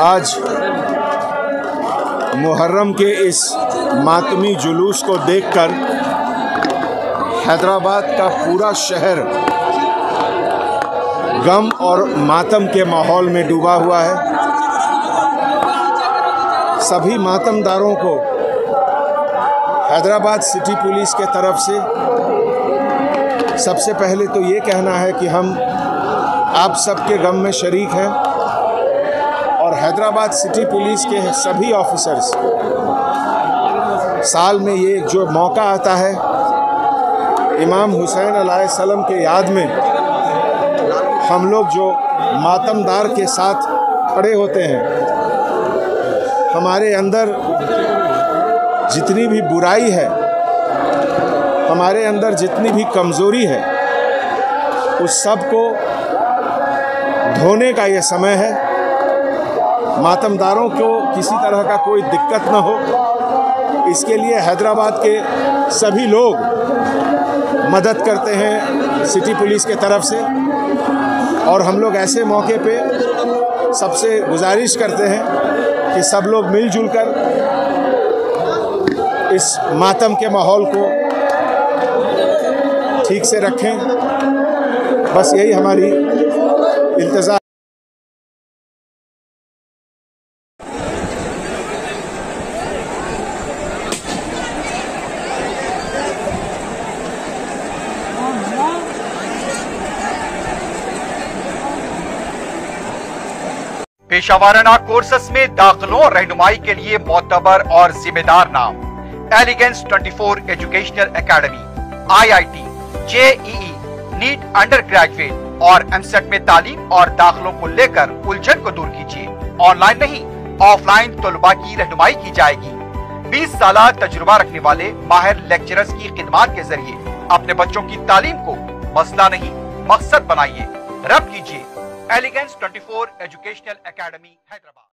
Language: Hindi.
आज मुहर्रम के इस मातमी जुलूस को देखकर हैदराबाद का पूरा शहर गम और मातम के माहौल में डूबा हुआ है। सभी मातमदारों को हैदराबाद सिटी पुलिस के तरफ़ से सबसे पहले तो ये कहना है कि हम आप सबके गम में शरीक हैं। हैदराबाद सिटी पुलिस के सभी ऑफिसर्स, साल में ये जो मौका आता है, इमाम हुसैन सलाम के याद में, हम लोग जो मातमदार के साथ खड़े होते हैं, हमारे अंदर जितनी भी बुराई है, हमारे अंदर जितनी भी कमज़ोरी है, उस सबको धोने का ये समय है। मातमदारों को किसी तरह का कोई दिक्कत न हो। इसके लिए हैदराबाद के सभी लोग मदद करते हैं सिटी पुलिस के तरफ़ से। और हम लोग ऐसे मौके पे सबसे गुजारिश करते हैं कि सब लोग मिलजुल कर इस मातम के माहौल को ठीक से रखें। बस यही हमारी इंतज़ार पेशावाराना कोर्सेस में दाखिलों और रहनुमाई के लिए मोतबर और जिम्मेदार नाम। Elegance 24 educational academy IIT, JEE, NEET under graduate और एमसेट में तालीम और दाखिलों को लेकर उलझन को दूर कीजिए। ऑनलाइन नहीं ऑफलाइन तलबा की रहनुमाई की जाएगी। 20 साल तजुर्बा रखने वाले माहिर लेक्चरर्स की खिदमत के ज़रिए अपने बच्चों की तालीम को मसला नहीं मकसद बनाइए। रब कीजिए। Elegance 24 educational academy Hyderabad